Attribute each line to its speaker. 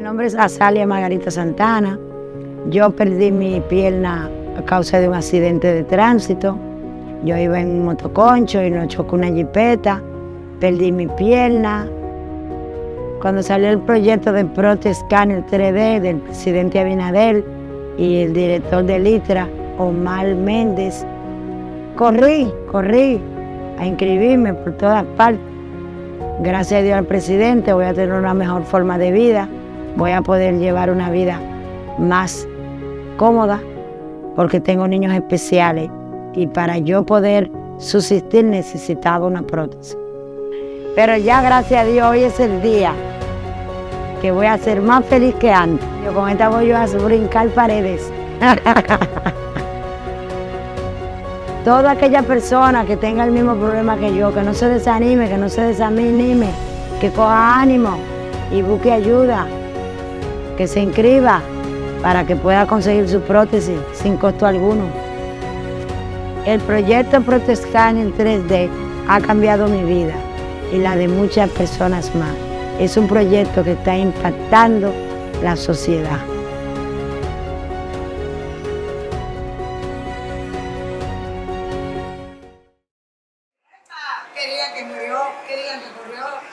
Speaker 1: Mi nombre es Azalia Margarita Santana. Yo perdí mi pierna a causa de un accidente de tránsito. Yo iba en un motoconcho y nos chocó una jipeta. Perdí mi pierna. Cuando salió el proyecto de Protescan 3D del presidente Abinader y el director de Litra, Omar Méndez, corrí, corrí a inscribirme por todas partes. Gracias a Dios al presidente voy a tener una mejor forma de vida, voy a poder llevar una vida más cómoda porque tengo niños especiales y para yo poder subsistir necesitaba una prótesis. Pero ya gracias a Dios hoy es el día que voy a ser más feliz que antes. Yo con esta voy a brincar paredes. Toda aquella persona que tenga el mismo problema que yo, que no se desanime, que no se desanime, que coja ánimo y busque ayuda, que se inscriba para que pueda conseguir su prótesis sin costo alguno. El proyecto Protescan en 3D ha cambiado mi vida y la de muchas personas más. Es un proyecto que está impactando la sociedad.
Speaker 2: ¿Qué día que murió? ¿Qué día que murió?